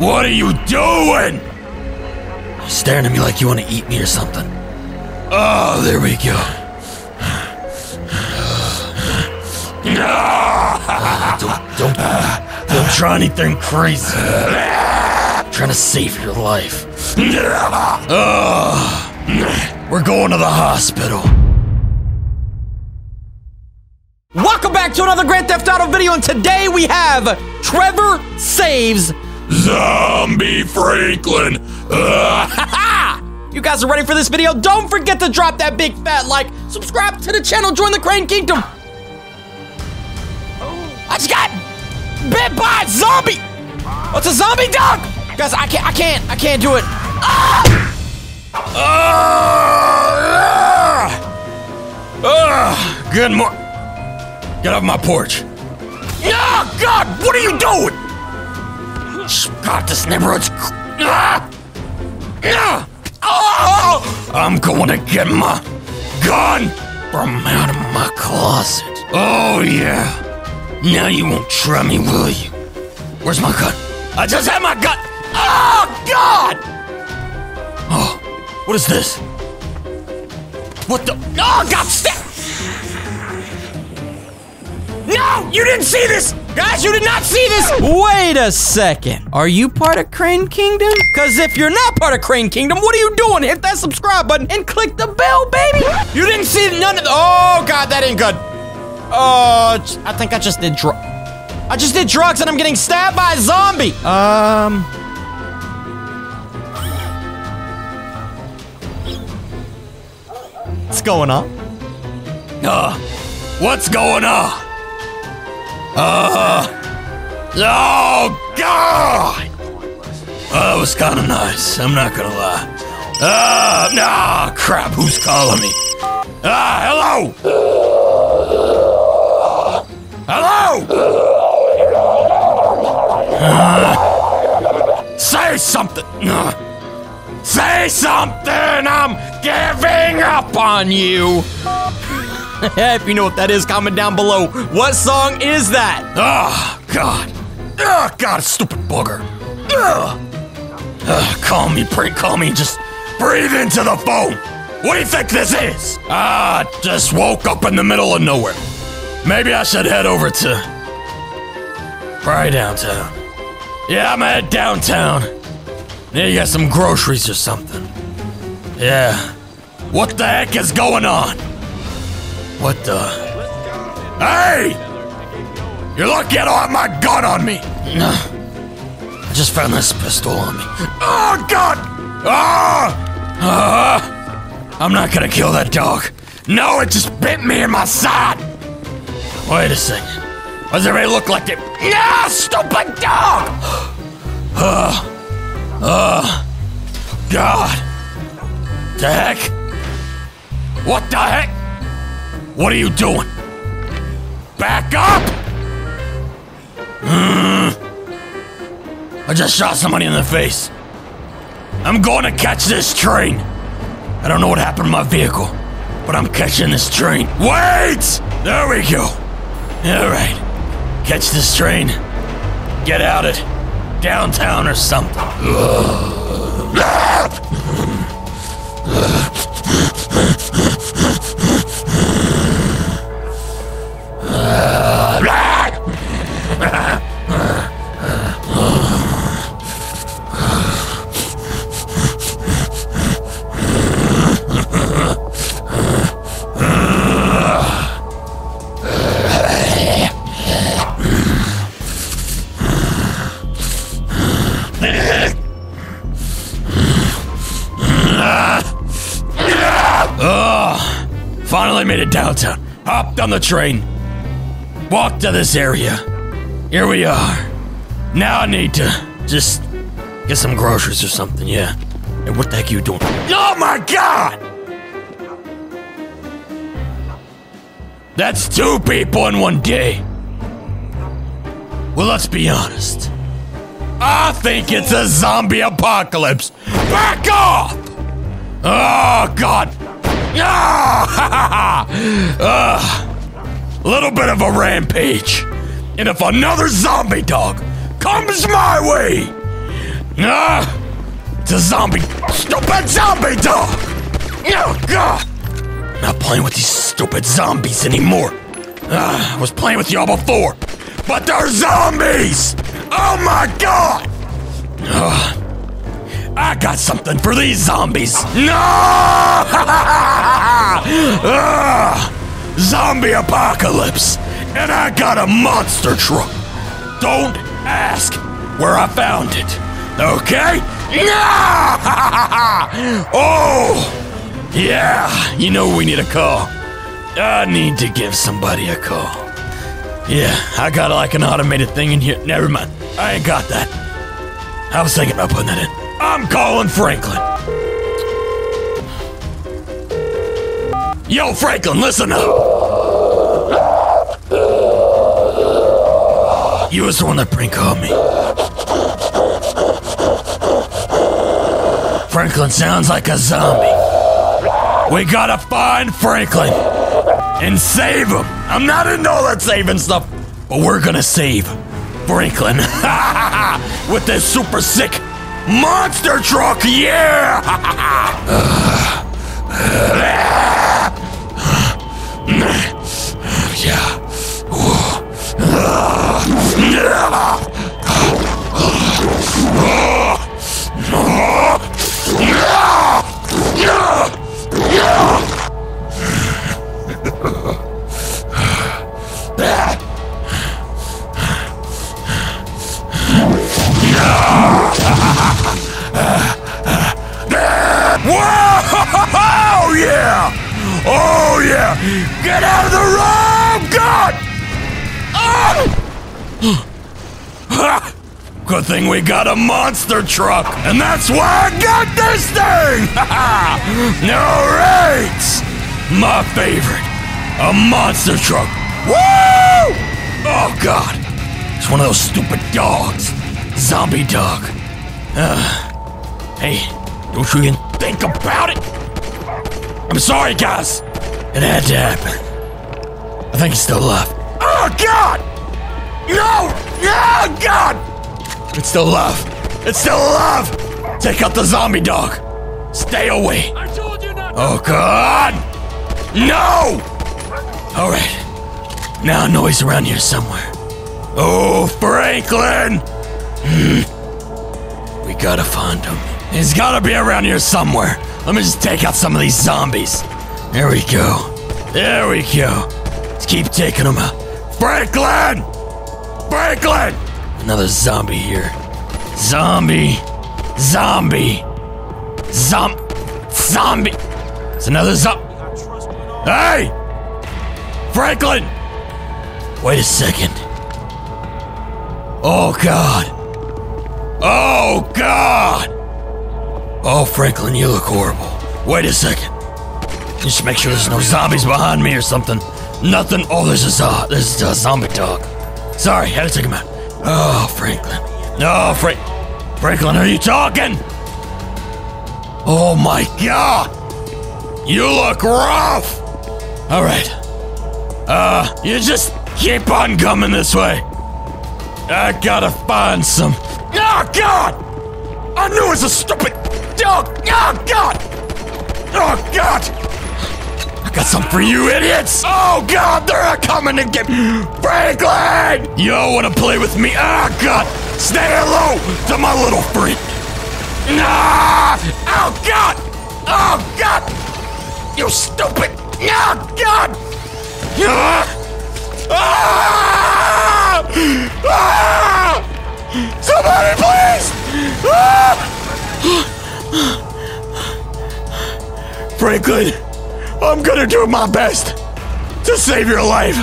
What are you doing? You're staring at me like you want to eat me or something. Oh, there we go. don't, don't, don't try anything crazy. I'm trying to save your life. Oh, we're going to the hospital. Welcome back to another Grand Theft Auto video, and today we have Trevor Saves. Zombie Franklin. You guys are ready for this video? Don't forget to drop that big fat like, subscribe to the channel, join the Crane Kingdom. I just got bit by a zombie. What's a zombie dog? Guys, I can't, I can't, I can't do it. Ah! Ah, good morning. Get off my porch. Oh, God, what are you doing? God, this neighborhood's. Ah! I'm going to get my gun from out of my closet. Oh, yeah. Now you won't try me, will you? Where's my gun? I just had my gun. Oh, God! Oh, what is this? What the? Oh, God, stop! No, you didn't see this! Guys, you did not see this! Wait a second. Are you part of Crane Kingdom? Because if you're not part of Crane Kingdom, what are you doing? Hit that subscribe button and click the bell, baby. You didn't see none of. Oh, God, that ain't good. Oh, I think I just did drugs. I just did drugs and I'm getting stabbed by a zombie. Um. What's going on? Uh, what's going on? Uh, oh, God! Oh, that was kind of nice, I'm not gonna lie. Ah, nah, crap, who's calling me? Ah, hello! Hello! Uh, say something! Uh, say something! I'm giving up on you! if you know what that is, comment down below. What song is that? Oh, God. Oh, God, stupid bugger. Ugh. Ah. Ugh, call me, pray, call me, just breathe into the phone. What do you think this is? Ah, just woke up in the middle of nowhere. Maybe I should head over to. Probably downtown. Yeah, I'm at downtown. Yeah, you got some groceries or something. Yeah. What the heck is going on? What the? Hey! You're lucky I don't have my gun on me! No. I just found this pistol on me. Oh, God! Ah! Ah! I'm not gonna kill that dog. No, it just bit me in my side! Wait a second. Why does everybody look like it? No, stupid dog! Uh, uh, God. The heck? What the heck? What are you doing? Back up! Mm. I just shot somebody in the face. I'm going to catch this train. I don't know what happened to my vehicle, but I'm catching this train. Wait! There we go. All right. Catch this train. Get out it. Downtown or something. Finally made it downtown. Hopped on the train. Walked to this area. Here we are. Now I need to just get some groceries or something, yeah. And what the heck are you doing? Oh my god! That's two people in one day. Well, let's be honest. I think it's a zombie apocalypse. Back off! Oh, God. Ah! uh, little bit of a rampage. And if another zombie dog comes my way, Ah! It's a zombie. Stupid zombie dog! Oh, God! Not playing with these stupid zombies anymore. Ah, I was playing with y'all before, but they're zombies! Oh my god! Ah, I got something for these zombies. No! ah, zombie apocalypse, and I got a monster truck. Don't ask where I found it, okay? oh, yeah. You know we need a call. I need to give somebody a call. Yeah, I got like an automated thing in here. Never mind. I ain't got that. I was thinking about putting that in. I'm calling Franklin. Yo, Franklin, listen up. You was the one that prank called me. Franklin sounds like a zombie. We gotta find Franklin and save him. I'm not into all that saving stuff, but we're gonna save Franklin with this super sick monster truck. Yeah! Yeah. Get out of the room! God! Oh! Good thing we got a monster truck, and that's why I got this thing! Alright! My favorite. A monster truck. Woo! Oh god. It's one of those stupid dogs. Zombie dog. Uh, hey, don't you even think about it? I'm sorry, guys. It had to happen. I think he's still alive. Oh, God! No! No, God! It's still alive. It's still alive! Take out the zombie dog. Stay away. I told you not. Oh, God! No! Alright. Now I know he's around here somewhere. Oh, Franklin! Hmm. We gotta find him. He's gotta be around here somewhere. Let me just take out some of these zombies. There we go. There we go. Let's keep taking them out. Franklin! Franklin! Another zombie here. Zombie. Zombie. Zom. Zombie. It's another zombie. Hey! Franklin! Wait a second. Oh, God. Oh, God! Oh, Franklin, you look horrible. Wait a second. Just make sure there's no zombies behind me or something. Nothing. Oh, there's a, zo- there's a zombie dog. Sorry, had to take him out. Oh, Franklin. No, Frank. Franklin, are you talking? Oh my god! You look rough! Alright. Uh, you just keep on coming this way. I gotta find some. Oh god! I knew it was a stupid dog! Oh god! Oh god! I got some for you idiots! Oh god, they're a coming to get me! Franklin! You wanna play with me? Ah god! Stay hello to my little freak! Nah! Oh god! Oh god! You stupid! Oh god! Ah! Ah! Ah! Somebody please! Ah! Franklin, I'm gonna do my best to save your life,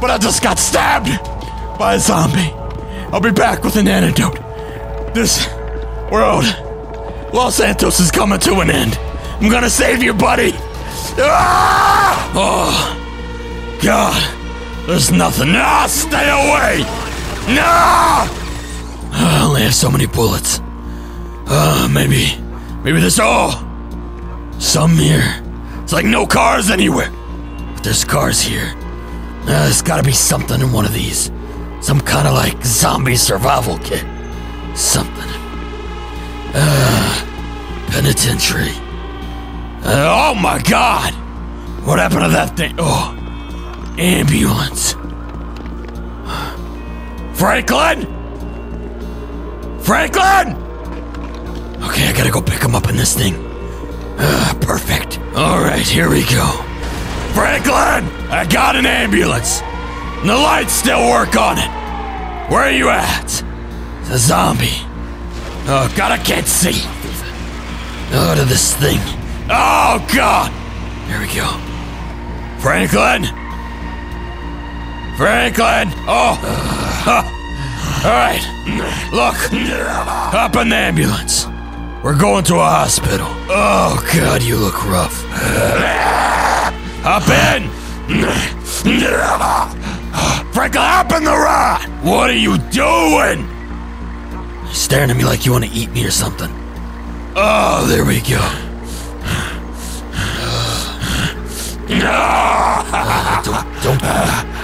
but I just got stabbed by a zombie. I'll be back with an antidote. This world, Los Santos is coming to an end. I'm gonna save you, buddy. Ah! Oh, God. There's nothing. Ah, stay away! No! I only have so many bullets. Uh, maybe. Maybe there's. Oh! Some here. It's like no cars anywhere. But there's cars here. Uh, there's gotta be something in one of these. Some kind of like zombie survival kit. Something. Uh, penitentiary. Uh, oh my god! What happened to that thing? Oh, ambulance. Franklin! Franklin! Okay, I gotta go pick him up in this thing. Uh, perfect. Alright, here we go. Franklin! I got an ambulance. And the lights still work on it. Where are you at? It's a zombie. Oh god, I can't see. Oh, to this thing. Oh god! There we go. Franklin! Franklin! Oh! Alright. Look. Up in the ambulance. We're going to a hospital. Oh god, you look rough. Hop in! Franklin, hop in the rod! What are you doing? You're staring at me like you want to eat me or something. Oh, there we go. Don't, don't,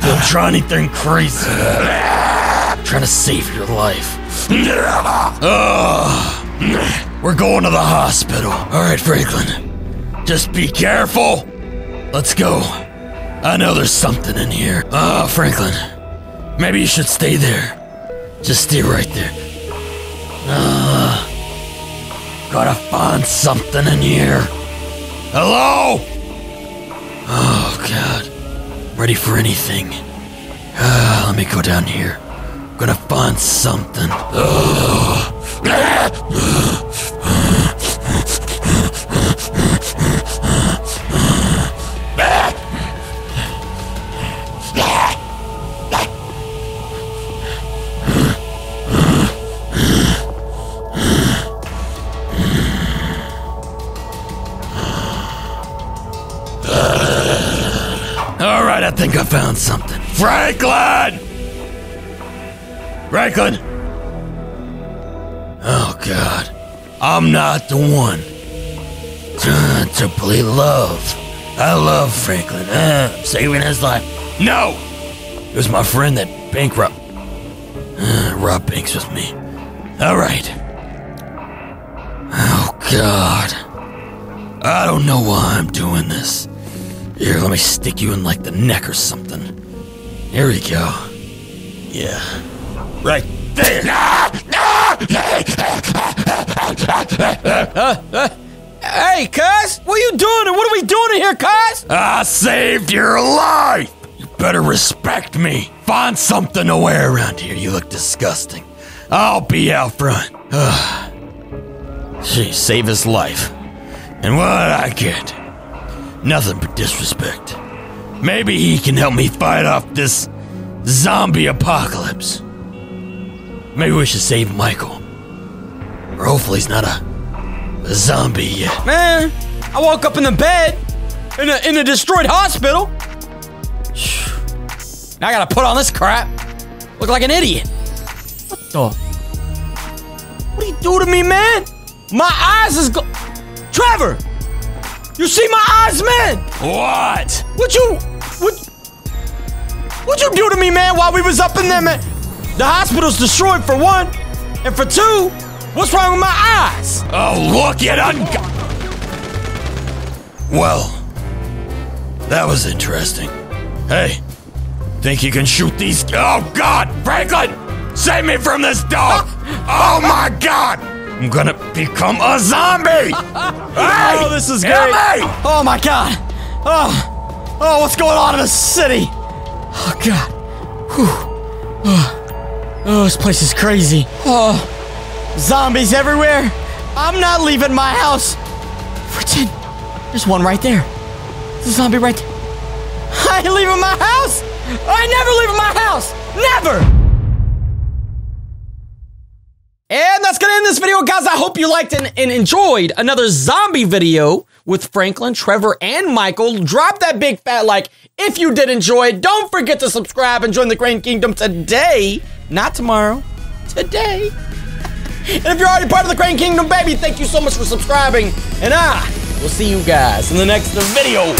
don't try anything crazy. I'm trying to save your life. Oh, we're going to the hospital. All right, Franklin. Just be careful. Let's go. I know there's something in here. Ah, Franklin. Maybe you should stay there. Just stay right there. Uh, gotta find something in here. Hello? Oh, God. Ready for anything. Uh, let me go down here. Gonna find something. Oh. I think I found something. Franklin! Franklin! Oh, God. I'm not the one to, play love. I love Franklin. Uh, I'm saving his life. No! It was my friend that bankrupt. Uh, robbed banks with me. Alright. Oh, God. I don't know why I'm doing this. Here, let me stick you in like the neck or something. Here we go. Yeah. Right there. uh, uh, hey, cuz! What are you doing and what are we doing in here, cuz? I saved your life! You better respect me. Find something to wear around here. You look disgusting. I'll be out front. She save his life. And what did I get? Nothing but disrespect. Maybe he can help me fight off this zombie apocalypse. Maybe we should save Michael. Or hopefully he's not a, a zombie yet. Man, I woke up in the bed in a, in a destroyed hospital. Now I gotta put on this crap. Look like an idiot. What the? What do you do to me, man? My eyes is go- Trevor! You see my eyes, man? What? What you what What you do to me, man, while we was up in there, man? The hospital's destroyed for one, and for two, what's wrong with my eyes? Oh, look at un. Well, that was interesting. Hey, think you can shoot these? Oh God, Franklin, save me from this dog! oh my God! I'm gonna become a zombie! Oh, hey! Oh, this is great! Oh my god! Oh, oh, what's going on in the city? Oh god! Whew. Oh. Oh, this place is crazy. Oh, zombies everywhere! I'm not leaving my house. Pretend there's one right there. There's a zombie right there. I ain't leaving my house! I never leave my house! Never! And that's gonna end this video, guys. I hope you liked and, and, enjoyed another zombie video with Franklin, Trevor, and Michael. Drop that big fat like if you did enjoy it. Don't forget to subscribe and join the Crane Kingdom today, not tomorrow, today. And if you're already part of the Crane Kingdom, baby, thank you so much for subscribing. And I will see you guys in the next video.